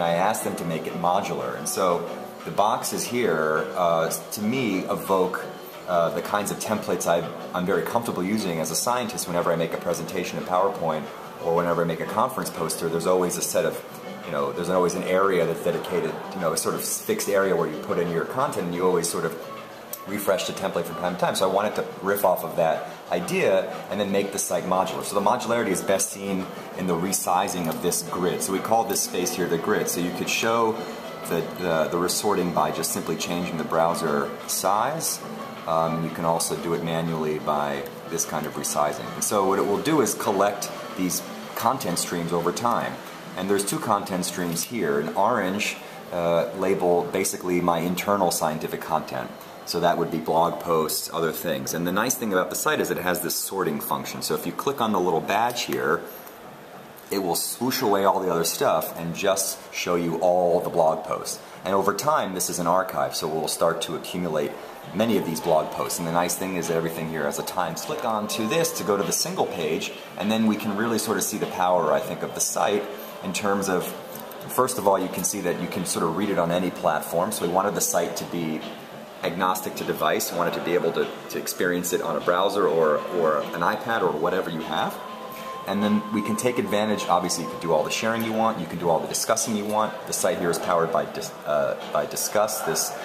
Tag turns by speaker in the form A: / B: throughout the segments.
A: and I asked them to make it modular. And so the boxes here, uh, to me, evoke uh, the kinds of templates i am very comfortable using as a scientist whenever I make a presentation in PowerPoint or whenever I make a conference poster. There's always a set of you know, there's always an area that's dedicated, you know, a sort of fixed area where you put in your content and you always sort of refresh the template from time to time. So I wanted to riff off of that idea and then make the site modular. So the modularity is best seen in the resizing of this grid. So we call this space here the grid. So you could show the, the, the resorting by just simply changing the browser size. Um, you can also do it manually by this kind of resizing. And so what it will do is collect these content streams over time. And there's two content streams here. An orange uh, label basically my internal scientific content. So that would be blog posts, other things. And the nice thing about the site is it has this sorting function. So if you click on the little badge here, it will swoosh away all the other stuff and just show you all the blog posts. And over time, this is an archive, so we'll start to accumulate many of these blog posts. And the nice thing is everything here has a time. Click on to this to go to the single page, and then we can really sort of see the power, I think, of the site in terms of, first of all, you can see that you can sort of read it on any platform. So we wanted the site to be agnostic to device, wanted to be able to, to experience it on a browser or, or an iPad or whatever you have. And then we can take advantage, obviously you can do all the sharing you want, you can do all the discussing you want. The site here is powered by, dis, uh, by Disqus, this,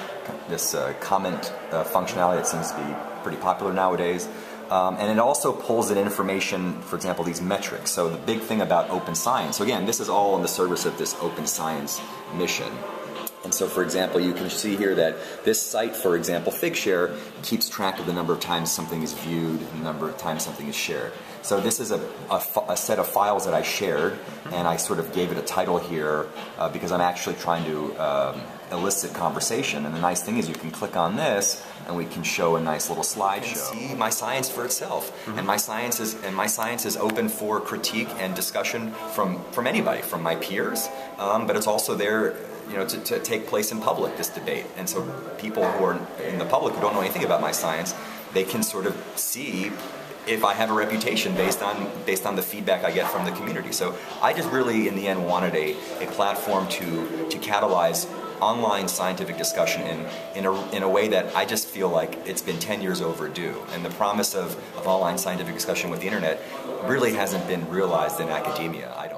A: this uh, comment uh, functionality that seems to be pretty popular nowadays. Um, and it also pulls in information, for example, these metrics. So the big thing about open science, so again, this is all in the service of this open science mission. And so, for example, you can see here that this site, for example, Figshare, keeps track of the number of times something is viewed and the number of times something is shared. So this is a, a, a set of files that I shared, and I sort of gave it a title here uh, because I'm actually trying to um, elicit conversation. And the nice thing is you can click on this, and we can show a nice little slideshow. See my science for itself, mm -hmm. and my science is and my science is open for critique and discussion from from anybody, from my peers, um, but it's also there you know, to, to take place in public, this debate. And so people who are in the public who don't know anything about my science, they can sort of see if I have a reputation based on based on the feedback I get from the community. So I just really, in the end, wanted a, a platform to to catalyze online scientific discussion in in a, in a way that I just feel like it's been 10 years overdue. And the promise of, of online scientific discussion with the internet really hasn't been realized in academia. I don't